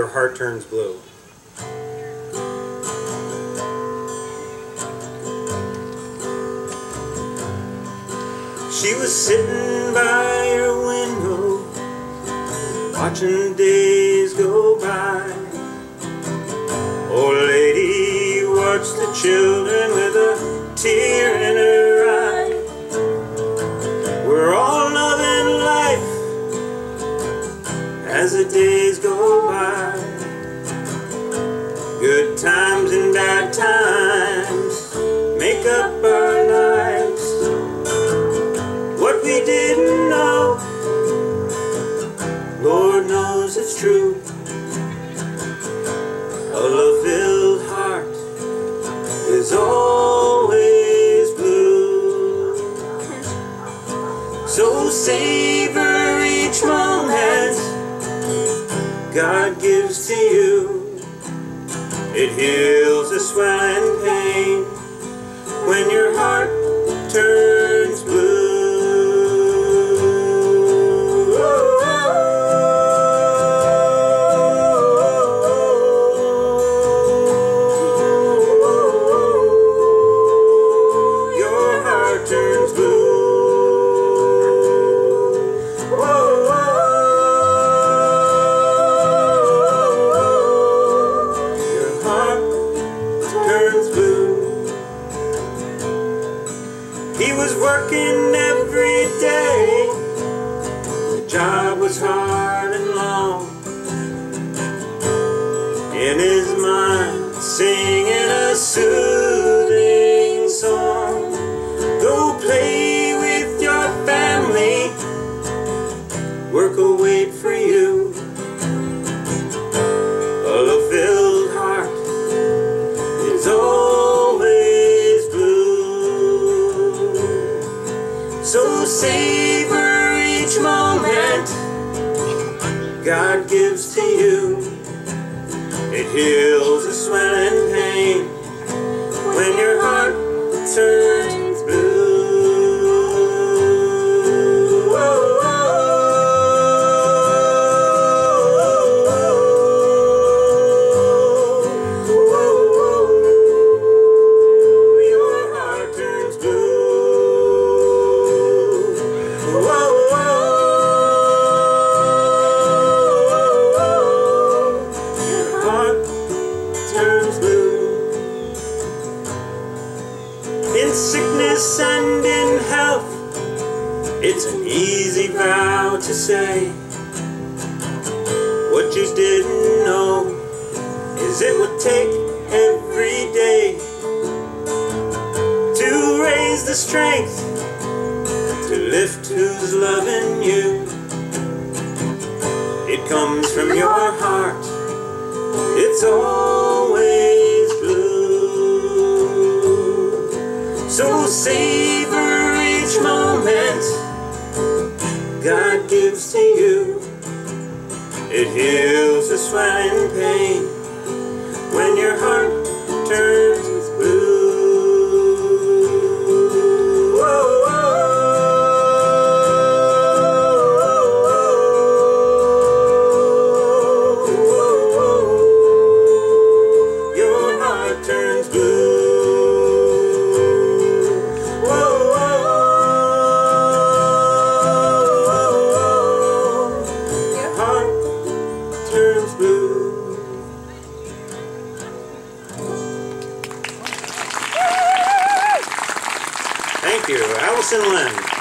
Your heart turns blue. She was sitting by her window, watching the days go by. Old lady watched the children with a tear in her eye. We're all loving life as the days go times and bad times make up our lives. What we didn't know, Lord knows it's true. A love-filled heart is always blue. So savor each moment God gives to you. It heals the swelling pain. When your heart turns blue. He was working every day. The job was hard and long. In his mind, singing a soothing song. Go play with your family. Work away wait God gives to you. It heals the swelling pain when your heart and in health, it's an easy vow to say. What you didn't know is it would take every day to raise the strength to lift who's loving you. It comes from your heart. It's always savor each moment God gives to you. It heals the swelling pain you, Allison Lynn.